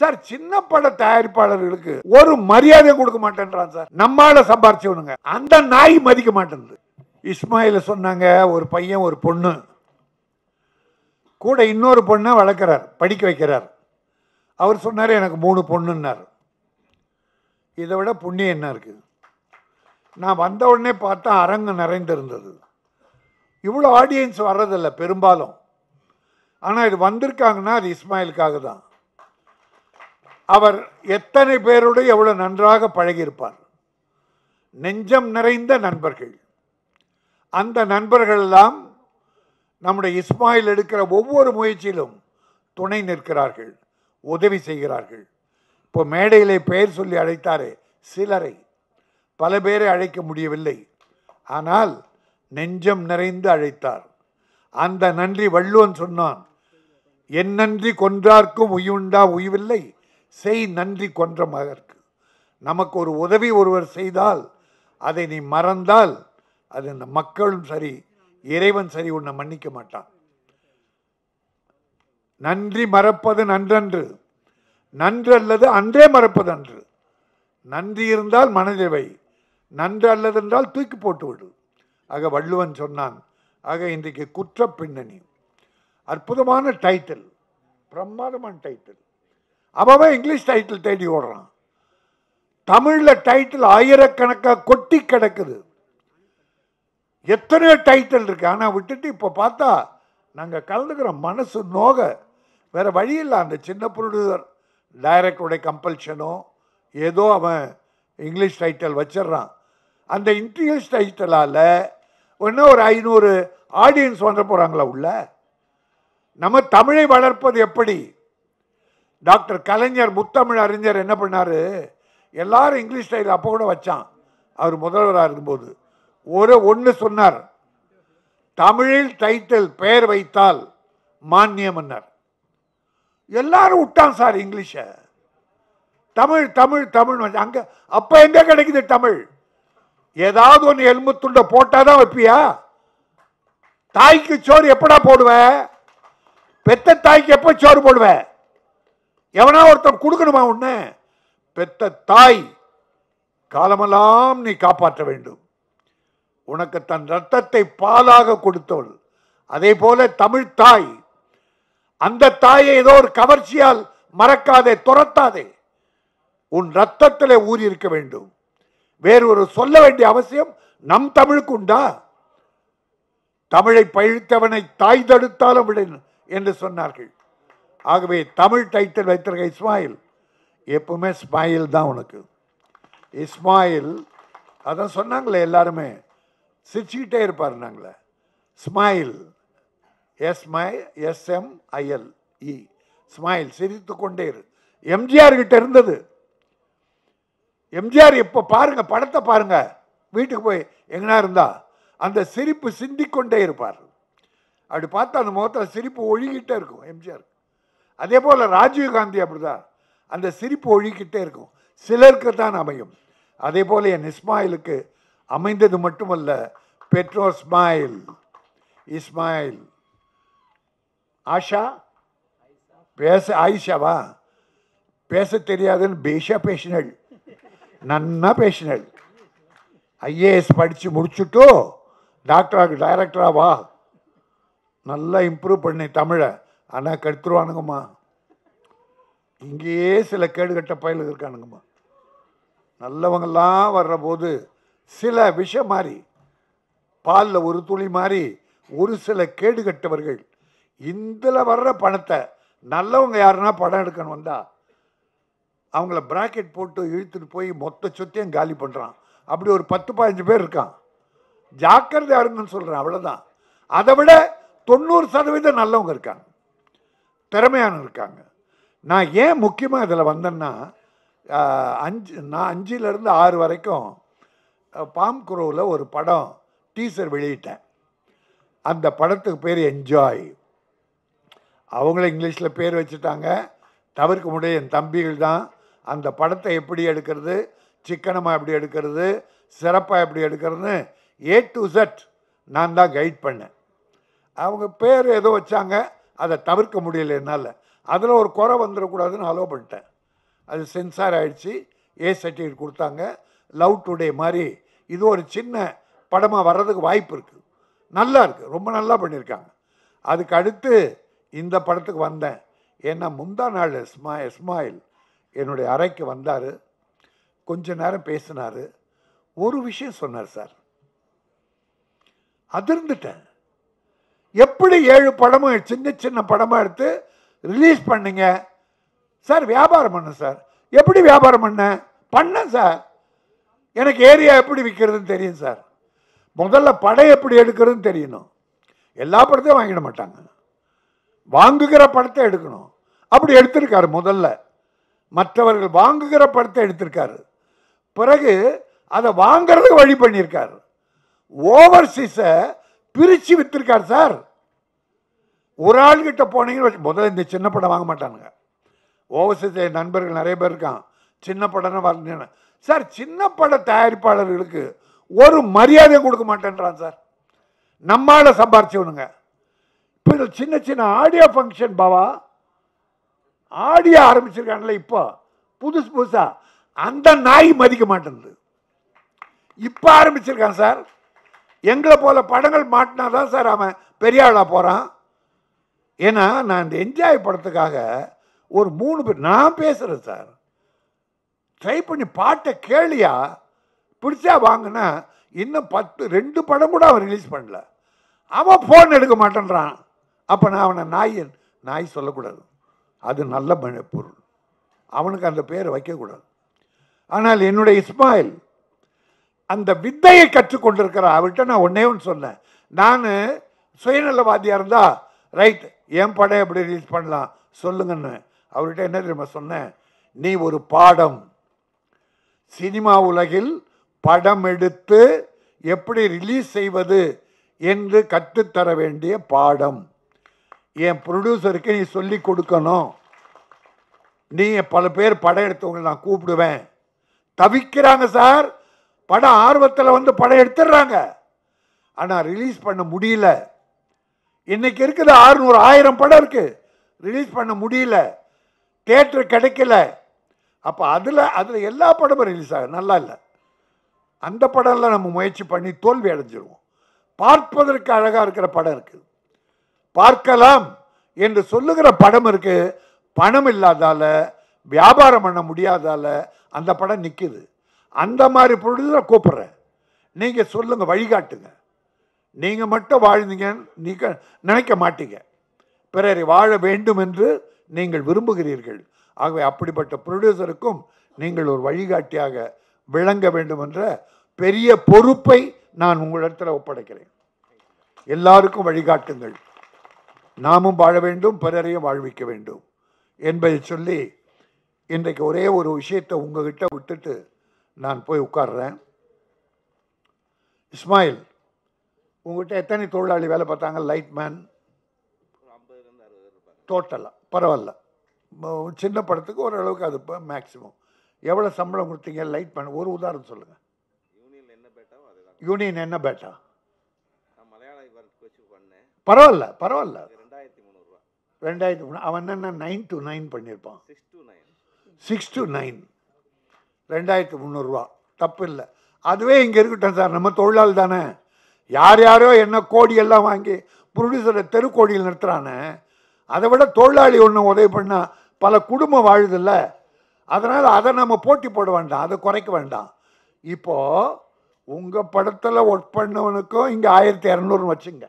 Sir சின்ன பட தயாரிப்பாளர்களுக்கு ஒரு மரியாதை கொடுக்க மாட்டேன்றான் சார். நம்மால சம்பாரிச்சவனுங்க. அந்த நாய் மதிக்க மாட்டேங்குது இஸ்மாயில சொன்னாங்க ஒரு பையன் ஒரு பொண்ணு. கூட இன்னொரு பொண்ணை வளர்க்குறார் படிக்க வைக்கிறார். அவர் சொன்னார் எனக்கு மூணு பொண்ணுன்னார். இதை விட புண்ணியம் என்ன இருக்குது நான் வந்த உடனே பார்த்தா அரங்கு நிறைந்திருந்தது. இவ்வளோ ஆடியன்ஸ் வர்றதில்ல பெரும்பாலும். ஆனால் இது வந்திருக்காங்கன்னா அது இஸ்மாயிலுக்காக தான். அவர் எத்தனை பேரோடு எவ்வளோ நன்றாக பழகியிருப்பார்? நெஞ்சம் நிறைந்த நண்பர்கள். அந்த நண்பர்களெல்லாம் நம்முடைய இஸ்மாயில் எடுக்கிற ஒவ்வொரு முயற்சியிலும் துணை நிற்கிறார்கள் உதவி செய்கிறார்கள். இப்போ மேடையிலே பெயர் சொல்லி அழைத்தாரே சிலரை. பல பேரை அழைக்க முடியவில்லை. ஆனால் நெஞ்சம் நிறைந்து அழைத்தார். அந்த நன்றி வள்ளுவன் சொன்னான் என் நன்றி கொன்றார்க்கும் உயுண்டா உய்வில்லை? செய் நன்றி கொன்ற மகற்கு. நமக்கு ஒரு உதவி ஒருவர் செய்தால் அதை நீ மறந்தால் அது இந்த மக்களும் சரி இறைவன் சரி உன்னை மன்னிக்க மாட்டான். நன்றி மறப்பது நன்றன்று. நன்று அல்லது அன்றே மறப்பது அன்று. நன்றி இருந்தால் மனதேவை நன்று அல்லது என்றால் தூக்கி போட்டு விடு. ஆக வள்ளுவன் சொன்னான் ஆக இன்றைக்கு குற்ற பின்னணி. அற்புதமான டைட்டில் பிரமாதமான டைட்டில் அவன் இங்கிலீஷ் டைட்டில் தேடி ஓடுறான். தமிழில் டைட்டில் ஆயிரக்கணக்காக கொட்டி கிடக்குது. எத்தனையோ டைட்டில் இருக்கு. ஆனால் விட்டுட்டு இப்போ பார்த்தா நாங்கள் கலந்துக்கிறோம் மனசு நோக வேற வழி இல்லை. அந்த சின்ன ப்ரொடியூசர் டைரக்டருடைய கம்பல்ஷனோ ஏதோ அவன் இங்கிலீஷ் டைட்டில் வச்சிடுறான். அந்த இங்கிலீஷ் டைட்டிலால் ஒன்றும் ஒரு ஐநூறு ஆடியன்ஸ் வந்து போகிறாங்களா உள்ள? நம்ம தமிழை வளர்ப்பது எப்படி? டாக்டர் கலைஞர் முத்தமிழ் அறிஞர் என்ன பண்ணார்? எல்லாரும் இங்கிலீஷ் ஸ்டைல் அப்போ கூட வச்சான். அவர் முதல்வராக இருக்கும்போது. ஒரு ஒன்று சொன்னார். தமிழில் டைட்டில் பெயர் வைத்தால் மானியம் மன்னர் எல்லாரும் விட்டான் சார் இங்கிலீஷை. தமிழ் தமிழ் தமிழ் அங்கே அப்போ எங்கே கிடைக்குது தமிழ்? ஏதாவது ஒன்று எலும்பு துண்டை போட்டாதான் வைப்பியா? தாய்க்கு சோறு எப்படா போடுவ? பெத்த தாய்க்கு எப்போ சோறு போடுவ? எவனா ஒருத்தன் கொடுக்கணுமா உன்ன? பெத்த தாய் காலமெல்லாம் நீ காப்பாற்ற வேண்டும். உனக்கு தன் ரத்தத்தை பாலாக கொடுத்தவள். அதே போல தமிழ் தாய் அந்த தாயை ஏதோ ஒரு கவர்ச்சியால் மறக்காதே துரத்தாதே. உன் ரத்தத்திலே ஊறி இருக்க வேண்டும். வேறு ஒரு சொல்ல வேண்டிய அவசியம் நம் தமிழுக்கு உண்டா? தமிழை பழித்தவனை தாய் தடுத்தாலும் விட என்று சொன்னார்கள். ஆகவே தமிழ் டைட்டில் வைத்திருக்க இஸ்மாயில். எப்பவுமே ஸ்மைல் தான் உனக்கு. இஸ்மாயில் அதான் சொன்னாங்களே எல்லாருமே. சிரிச்சுக்கிட்டே இருப்பார் நாங்களே. Smile எஸ்மை எஸ்எம்ஐஎல் E. ஸ்மைல் சிரித்து கொண்டே இரு. எம்ஜிஆர் கிட்ட இருந்தது. எம்ஜிஆர் இப்போ பாருங்க படத்தை பாருங்க. வீட்டுக்கு போய் எங்கனா இருந்தா அந்த சிரிப்பு சிந்திக்கொண்டே இருப்பார். அப்படி பார்த்தா அந்த முகத்தில் சிரிப்பு ஒழுகிட்டே இருக்கும் எம்ஜிஆர் அதே போல் ராஜீவ்காந்தி அப்படிதான். அந்த சிரிப்பு ஒழிக்கிட்டே இருக்கும். சிலருக்கு தான் அமையும். அதே போல் என் இஸ்மாயிலுக்கு அமைந்தது மட்டுமல்ல பெட்ரோ ஸ்மைல் இஸ்மாயில். ஆஷா? பேச ஆயிஷாவா? பேச தெரியாதுன்னு பேஷா பேசினள். நன்னா பேசினள். ஐஏஎஸ் படித்து முடிச்சுட்டோ டாக்டராக டைரக்டராக வா. நல்லா இம்ப்ரூவ் பண்ணி தமிழை. ஆனால் கெடுத்துருவானுங்கம்மா. இங்கேயே சில கேடுகட்ட பயல்கள் இருக்கானுங்கம்மா. நல்லவங்கள்லாம் வர்ற போது சில விஷம் மாதிரி பாலில் ஒரு துளி மாதிரி ஒரு சில கேடு கட்டவர்கள் இதில் வர்ற பணத்தை நல்லவங்க யாருன்னா படம் எடுக்கணும் வந்தா அவங்கள பிராக்கெட் போட்டு இழுத்துட்டு போய் மொத்த சொத்தையும் காலி பண்ணுறான் அப்படி ஒரு பத்து பதினஞ்சு பேர் இருக்கான். ஜாக்கிரதையா இருங்கன்னு சொல்கிறேன் அவ்வளோதான் அதை விட தொண்ணூறு சதவீதம் நல்லவங்க இருக்காங்க. திறமையான இருக்காங்க நான் ஏன் முக்கியமாக இதில் வந்தேன்னா அஞ்சு நான் அஞ்சுலேருந்து ஆறு வரைக்கும் பாம் குரோவில் ஒரு படம் டீசர் வெளியிட்டேன். அந்த படத்துக்கு பேர் என்ஜாய். அவங்கள இங்கிலீஷில் பேர் வச்சுட்டாங்க. தவிர்க்க முடிய என் தம்பிகள் தான். அந்த படத்தை எப்படி எடுக்கிறது சிக்கனமாக எப்படி எடுக்கிறது சிறப்பாக எப்படி எடுக்கிறதுன்னு ஏ டு செட் நான் தான் கைட் பண்ணேன். அவங்க பேர் ஏதோ வச்சாங்க. அதை தவிர்க்க முடியல என்னால். அதில் ஒரு குறை வந்துடக்கூடாதுன்னு அலோவ் பண்ணிட்டேன். அது சென்சார் ஆகிடுச்சு ஏ சர்டிஃபிகேட் கொடுத்தாங்க. லவ் டுடே மாதிரி இது ஒரு சின்ன படமாக வர்றதுக்கு வாய்ப்பு இருக்குது நல்லா இருக்குது ரொம்ப நல்லா பண்ணியிருக்காங்க. அதுக்கு அடுத்து இந்த படத்துக்கு வந்தேன். ஏன்னா முந்தா நாள் இஸ்மா இஸ்மாயில் என்னுடைய அறைக்கு வந்தார். கொஞ்ச நேரம் பேசினார். ஒரு விஷயம் சொன்னார் சார். அதிர்ந்துட்டேன். எப்படி ஏழு படமும் சின்ன சின்ன படமாக எடுத்து ரிலீஸ் பண்ணுங்க? சார் வியாபாரம் பண்ண சார் எப்படி வியாபாரம் பண்ண? பண்ணேன் சார் எனக்கு ஏரியா எப்படி விற்கிறதுன்னு தெரியும் சார் முதல்ல படம் எப்படி எடுக்கிறதுன்னு தெரியணும். எல்லா படத்தையும் வாங்கிட மாட்டாங்க. வாங்குகிற படத்தை எடுக்கணும். அப்படி எடுத்திருக்காரு முதல்ல. மற்றவர்கள் வாங்குகிற படத்தை எடுத்திருக்காரு. பிறகு அதை வாங்கிறதுக்கு வழி பண்ணியிருக்காரு. ஓவர்சீஸை பிரித்து விற்றுருக்கார் சார். ஒரு ஆள்கிட்ட போனீங்கன்னு முதல்ல இந்த சின்ன படம் வாங்க மாட்டானுங்க. ஓவர்சீஸ் நண்பர்கள் நிறைய பேர் இருக்கான். சின்ன படம்னு வரணும் சார் சின்ன பட தயாரிப்பாளர்களுக்கு ஒரு மரியாதை கொடுக்க மாட்டேன்றான் சார். நம்மால சம்பாரிச்சவனுங்க. இப்போ இதில் சின்ன சின்ன ஆடியோ ஃபங்க்ஷன் பாவா ஆடியோ ஆரம்பிச்சிருக்காங்கல்ல இப்போ. புதுசு புதுசாக அந்த நாய் மதிக்க மாட்டேங்குது இப்போ ஆரம்பிச்சிருக்கான் சார். எங்களை போல படங்கள் மாட்டினா தான் சார் அவன் பெரிய ஆளாக போகிறான் ஏன்னா நான் இந்த என்ஜாய் படத்துக்காக ஒரு மூணு பேர் நான் பேசுகிறேன் சார். ட்ரை பண்ணி பாட்டை கேளியா பிடிச்சா வாங்கினா இன்னும் பத்து ரெண்டு படம் கூட அவன் ரிலீஸ் பண்ணல. அவன் ஃபோன் எடுக்க மாட்டேன்றான். அப்போ நான் அவனை நாய் நாய் சொல்லக்கூடாது. அது நல்ல பொருள். அவனுக்கு அந்த பேரை வைக்கக்கூடாது. ஆனால் என்னுடைய இஸ்மாயில் அந்த வித்தையை கற்றுக்கொண்டிருக்கிற அவர்கிட்ட நான் ஒன்னே ஒன்று சொன்னேன் நான் சுயநலவாதியாக இருந்தா ரைட் என் படம் எப்படி ரிலீஸ் பண்ணலாம்? சொல்லுங்கன்னு. அவர்கிட்ட என்ன தெரியுமா சொன்னேன்? நீ ஒரு பாடம். சினிமா உலகில் படம் எடுத்து எப்படி ரிலீஸ் செய்வது என்று கற்றுத்தர வேண்டிய பாடம். என் ப்ரொடியூசருக்கு நீ சொல்லி கொடுக்கணும். நீ பல பேர் படம் எடுத்தவங்களை நான் கூப்பிடுவேன். தவிக்கிறாங்க சார். படம் ஆர்வத்தில் வந்து படம் எடுத்துடுறாங்க. ஆனால் ரிலீஸ் பண்ண முடியல. இன்னைக்கு இருக்குது ஆறுநூறு ஆயிரம் படம் இருக்குது ரிலீஸ் பண்ண முடியல. தேட்டர் கிடைக்கல. அப்போ அதில் அதில் எல்லா படமும் ரிலீஸ் ஆகும் நல்லா இல்லை. அந்த படம்லாம் நம்ம முயற்சி பண்ணி தோல்வி அடைஞ்சிருவோம். பார்ப்பதற்கு அழகாக இருக்கிற படம் இருக்குது பார்க்கலாம் என்று சொல்லுகிற படம் இருக்குது பணம் இல்லாதால வியாபாரம் பண்ண முடியாதால அந்த படம் நிற்குது அந்த மாதிரி ப்ரொடியூசரை கூப்பிட்றேன். நீங்கள் சொல்லுங்கள் வழிகாட்டுங்க. நீங்கள் மட்டும் வாழ்ந்தீங்கன்னு நீங்கள் நினைக்க மாட்டீங்க. பிறரை வாழ வேண்டும் என்று நீங்கள் விரும்புகிறீர்கள். ஆகவே அப்படிப்பட்ட ப்ரொடியூசருக்கும் நீங்கள் ஒரு வழிகாட்டியாக விளங்க வேண்டும் என்ற பெரிய பொறுப்பை நான் உங்களிடத்தில் ஒப்படைக்கிறேன். எல்லாருக்கும் வழிகாட்டுங்கள். நாமும் வாழ வேண்டும் பிறரையும் வாழ்விக்க வேண்டும் என்பதை சொல்லி இன்றைக்கு ஒரே ஒரு விஷயத்தை உங்ககிட்ட விட்டுட்டு நான் போய் உட்கார்றேன். இஸ்மாயில் உங்ககிட்ட எத்தனை தொழிலாளி வேலை பார்த்தாங்க? லைட்மேன். டோட்டலாக பரவாயில்ல. சின்ன படத்துக்கு ஓரளவுக்கு அது இப்போ மேக்ஸிமம் எவ்வளோ சம்பளம் கொடுத்தீங்க? லைட்மேன் ஒரு உதாரணம் சொல்லுங்கள் யூனியன் என்ன பேட்டா பரவாயில்ல பரவாயில்ல. ரெண்டாயிரத்தி மூணு அவன் என்ன நைன் டு நைன் பண்ணியிருப்பான்? Six two nine six to nine ரெண்டாயிரத்து முந்நூறுரூவா தப்பு இல்லை அதுவே இங்கே இருக்கட்டும் சார். நம்ம தொழிலாளி தானே. யார் யாரோ என்ன கோடி எல்லாம் வாங்கி ப்ரொடியூசரை தெருக்கோடியில் நிறுத்துறானே. அதை விட தொழிலாளி ஒன்று உதவி பண்ணால் பல குடும்பம் வாழுதில்ல. அதனால் அதை நம்ம போட்டி போட வேண்டாம். அதை குறைக்க வேண்டாம். இப்போது உங்கள் படத்தில் ஒர்க் பண்ணவனுக்கும் இங்கே ஆயிரத்தி இரநூறுன்னு வச்சுங்க.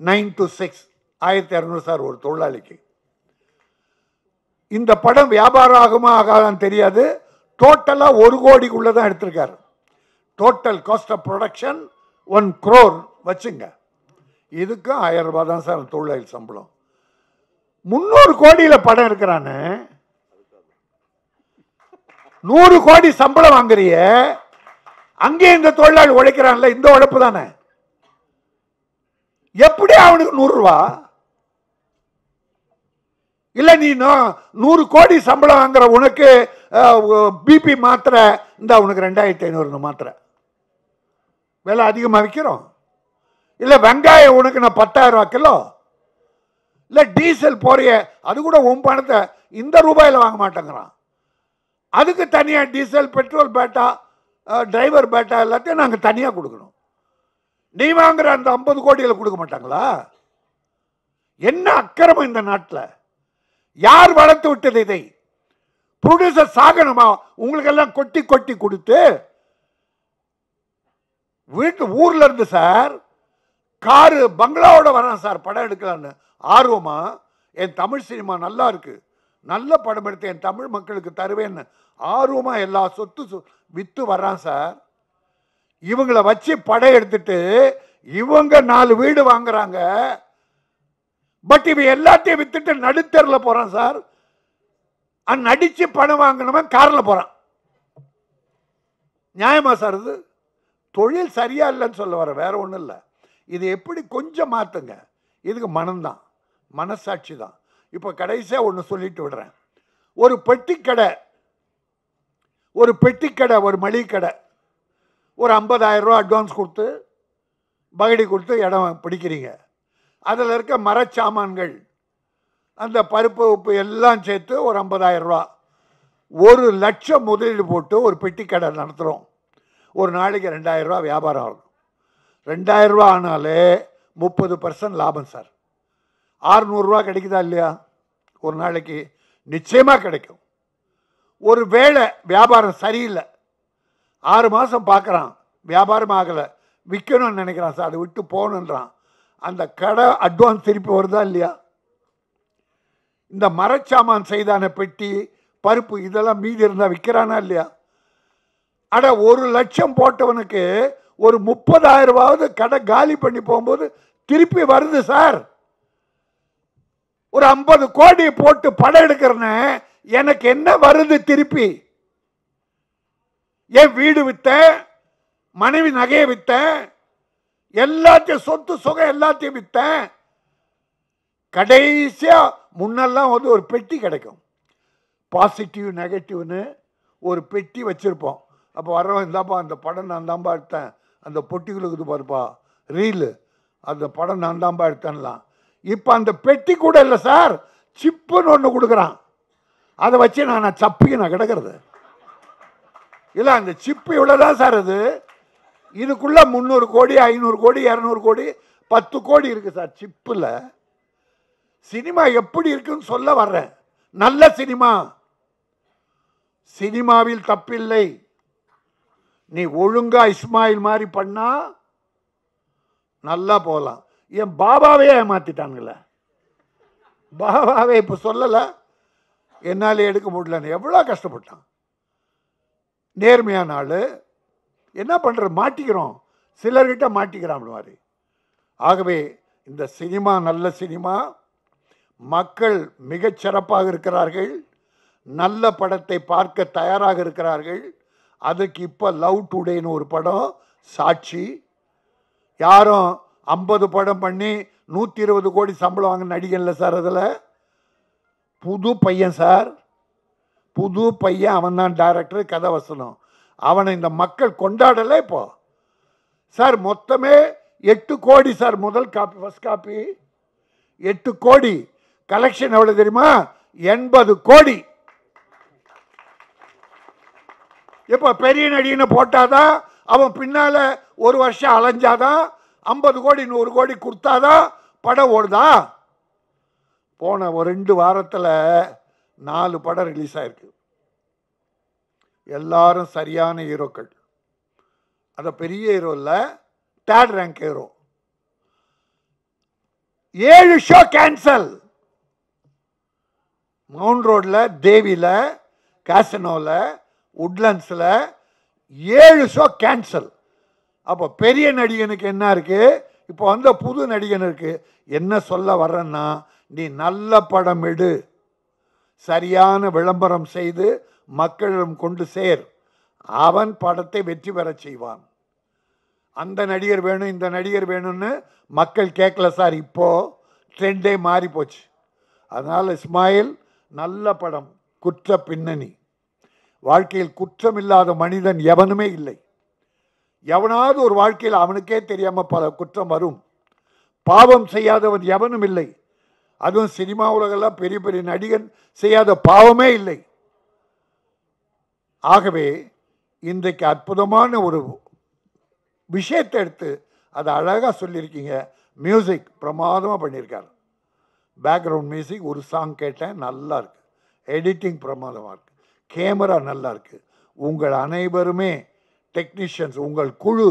நைன் டு சிக்ஸ் ஆயிரத்தி இரநூறு சார் ஒரு தொழிலாளிக்கு. இந்த படம் வியாபாரம் ஆகுமா ஆகாதான்னு தெரியாது. டோட்டலாக ஒரு கோடிக்குள்ளே தான் எடுத்திருக்காரு. Total cost of production one crore வச்சுங்க. இதுக்கும் ஆயிரம் ரூபாய் தான் சார் தொழிலாளி சம்பளம். முந்நூறு கோடியில் படம் இருக்கிறானே நூறு கோடி சம்பளம் வாங்குறிய. அங்கே இந்த தொழிலாளி உழைக்கிறான்ல இந்த உழைப்பு தானே. எப்படி அவனுக்கு நூறுரூவா இல்லை நீ நூறு கோடி சம்பளம் வாங்குற உனக்கு பிபி மாத்திரை இந்த உனக்கு ரெண்டாயிரத்தி ஐநூறு மாத்திரை விலை அதிகமாக விற்கிறோம் இல்லை வெங்காயம் உனக்கு நான் பத்தாயிரம் ரூபா கிலோ. இல்லை டீசல் போறிய அது கூட உன் பணத்தை இந்த ரூபாயில் வாங்க மாட்டேங்கிறான். அதுக்கு தனியாக diesel petrol batta driver batta எல்லாத்தையும் நாங்கள் தனியாக கொடுக்கணும். நீ வாங்குற அந்த ஐம்பது கோடியில் கொடுக்க மாட்டாங்களா? என்ன அக்கிரமம் இந்த நாட்டில்? யார் வளர்த்து விட்டது இதை? ப்ரொடியூசர் சாகணுமா உங்களுக்கெல்லாம் கொட்டி கொட்டி கொடுத்து வீட்டு ஊர்ல இருந்து சார் காரு பங்களாவோட வரேன் சார் படம் எடுக்கலான்னு ஆர்வமா? என் தமிழ் சினிமா நல்லா இருக்கு. நல்ல படம் எடுத்து என் தமிழ் மக்களுக்கு தருவேன்னு. ஆர்வமா எல்லா சொத்து சொ- வித்து வர்றான் சார். இவங்களை வச்சு படம் எடுத்துட்டு இவங்க நாலு வீடு வாங்குறாங்க. பட் இவன் எல்லாத்தையும் வித்துட்டு நடுத்தரில் போறான் சார். அந் நடிச்சு பணம் வாங்கினவன் காரில் போறான். நியாயமா சார் இது? தொழில் சரியா இல்லைன்னு சொல்ல வர வேற ஒன்றும் இல்லை. இது எப்படி கொஞ்சம் மாத்துங்க. இதுக்கு மனம்தான். மனசாட்சி தான். இப்போ கடைசியாக ஒன்று சொல்லிட்டு விடுறேன். ஒரு பெட்டி கடை ஒரு பெட்டி கடை ஒரு மளிகை கடை. ஒரு 50000 ரூபா அட்வான்ஸ் கொடுத்து பகடி கொடுத்து இடம் பிடிக்கிறீங்க. அதில் இருக்க மரச்சாமான்கள் அந்த பருப்பு உப்பு எல்லாம் சேர்த்து ஒரு 50000 ரூபா. ஒரு லட்சம் முதலீடு போட்டு ஒரு பெட்டி கடை நடத்துகிறோம் ஒரு நாளைக்கு ரெண்டாயிரரூவா வியாபாரம் ஆகும். ரெண்டாயிரரூவா ஆனாலே முப்பது பர்சன்ட் லாபம் சார். ஆறுநூறுரூவா கிடைக்குதா இல்லையா? ஒரு நாளைக்கு நிச்சயமாக கிடைக்கும். ஒரு வேளை வியாபாரம் சரியில்லை. ஆறு மாதம் பார்க்குறான். வியாபாரம் ஆகலை. விற்கணும்னு நினைக்கிறான் சார். அதை விட்டு போகணுன்றான் அந்த கடை அட்வான்ஸ் திருப்பி வருதா இல்லையா? இந்த மரச்சாமான் செய்தான பெட்டி பருப்பு இதெல்லாம் மீதி இருந்தால் விற்கிறானா இல்லையா? அட ஒரு லட்சம் போட்டவனுக்கு ஒரு முப்பதாயிரம் ரூபாவது கடை காலி பண்ணி போகும்போது திருப்பி வருது சார். ஒரு ஐம்பது கோடி போட்டு படம் எடுக்கிறேன்னு எனக்கு என்ன வருது திருப்பி? என் வீடு வித்தேன் மனைவி நகையை வித்தேன் எல்லாத்தையும் சொத்து சுகம் எல்லாத்தையும் விற்றேன் கடைசியாக முன்னெல்லாம் வந்து ஒரு பெட்டி கிடைக்கும். பாசிட்டிவ் நெகட்டிவ்னு ஒரு பெட்டி வச்சுருப்போம். அப்போ வர்றவன் இந்தாப்பா அந்த படம் நான் தான்பா எடுத்தேன். அந்த பொட்டிகளுக்கு பாருப்பா. ரீலு அந்த படம் நான் தான்பா எடுத்தேன்லாம். இப்போ அந்த பெட்டி கூட இல்லை சார். சிப்புன்னு ஒன்று கொடுக்குறான். அதை வச்சு நான் சப்பிக்கு நான் கிடக்கிறது. இல்லை அந்த சிப்பு இவ்வளோதான் சார் அது. இதுக்குள்ள முந்நூறு கோடி ஐநூறு கோடி இரநூறு கோடி பத்து கோடி இருக்கு சார் சிப்பில். சினிமா எப்படி இருக்குன்னு சொல்ல வர்றேன். நல்ல சினிமா. சினிமாவில் தப்பில்லை. நீ ஒழுங்கா இஸ்மாயில் மாதிரி பண்ணா நல்லா போகலாம். என் பாபாவே ஏமாத்திட்டானுங்களே. பாபாவே இப்போ சொல்லலை. என்னால் எடுக்க முடியலன்னு. எவ்வளோ கஷ்டப்பட்டான். நேர்மையான ஆள். என்ன பண்ணுறது மாட்டிக்கிறோம். சிலர்கிட்ட மாட்டிக்கிறான் மாதிரி ஆகவே இந்த சினிமா நல்ல சினிமா. மக்கள் மிகச் சிறப்பாக இருக்கிறார்கள். நல்ல படத்தை பார்க்க தயாராக இருக்கிறார்கள். அதுக்கு இப்போ லவ் டுடேன்னு ஒரு படம் சாட்சி. யாரும் ஐம்பது படம் பண்ணி நூற்றி இருபது கோடி சம்பளம் வாங்க நடிகன்ல சார் அதில்? புது பையன் சார். புது பையன் அவன் தான் டைரக்டர் கதை வசனம். அவனை இந்த மக்கள் கொண்டாடலை இப்போ. சார் மொத்தமே எட்டு கோடி சார் முதல் காப்பி ஃபஸ்ட் காப்பி. எட்டு கோடி. கலெக்ஷன் எவ்வளவு தெரியுமா? எண்பது கோடி. இப்போ பெரிய நடின்னு போட்டாதான் அவன் பின்னால ஒரு வருஷம் அலைஞ்சாதான் ஐம்பது கோடி நூறு கோடி கொடுத்தாதான் படம் ஓடுதா? போன ஒரு ரெண்டு வாரத்தில் நாலு படம் ரிலீஸ் ஆயிருக்கு. எல்லாரும் சரியான ஹீரோக்கள். அந்த பெரிய ஹீரோ இல்லை தேர்ட் ரேங்க் ஹீரோ ஏழு ஷோ கேன்சல் மவுண்ட் ரோடில் தேவியில் காசனோவில் உட்லண்ட்ஸில் ஏழு ஷோ கேன்சல் அப்போ பெரிய நடிகனுக்கு என்ன இருக்குது இப்போ வந்த புது நடிகனுக்கு என்ன சொல்ல வர்றேன்னா நீ நல்ல படம் எடு. சரியான விளம்பரம் செய்து மக்களிடம் கொண்டு சேர். அவன் படத்தை வெற்றி பெறச் செய்வான். அந்த நடிகர் வேணும் இந்த நடிகர் வேணும்னு மக்கள் கேட்கல சார் இப்போது ட்ரெண்டே மாறி போச்சு. அதனால் இஸ்மாயில் நல்ல படம் குற்ற பின்னணி. வாழ்க்கையில் குற்றம் இல்லாத மனிதன் எவனுமே இல்லை. எவனாவது ஒரு வாழ்க்கையில் அவனுக்கே தெரியாமல் பல குற்றம் வரும். பாவம் செய்யாதவன் எவனும் இல்லை. அதுவும் சினிமா உலகெல்லாம் பெரிய பெரிய நடிகன் செய்யாத பாவமே இல்லை. ஆகவே இன்றைக்கு அற்புதமான ஒரு விஷயத்தை எடுத்து அதை அழகாக சொல்லியிருக்கீங்க. மியூசிக் பிரமாதமாக பண்ணியிருக்காரு. பேக்ரவுண்ட் மியூசிக் ஒரு சாங் கேட்டேன் நல்லா இருக்குது எடிட்டிங் பிரமாதமாக இருக்குது கேமரா நல்லா இருக்குது உங்கள் அனைவருமே டெக்னீஷியன்ஸ் உங்கள் குழு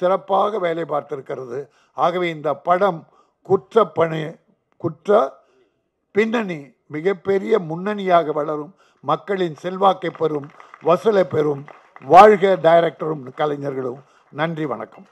சிறப்பாக வேலை பார்த்திருக்கிறது. ஆகவே இந்த படம் குற்றப்பணி குற்ற பின்னணி மிகப்பெரிய முன்னணியாக வளரும். மக்களின் செல்வாக்கை பெறும். வசூலை பெறும் வாழ்க டைரக்டரும் கலைஞர்களும். நன்றி வணக்கம்.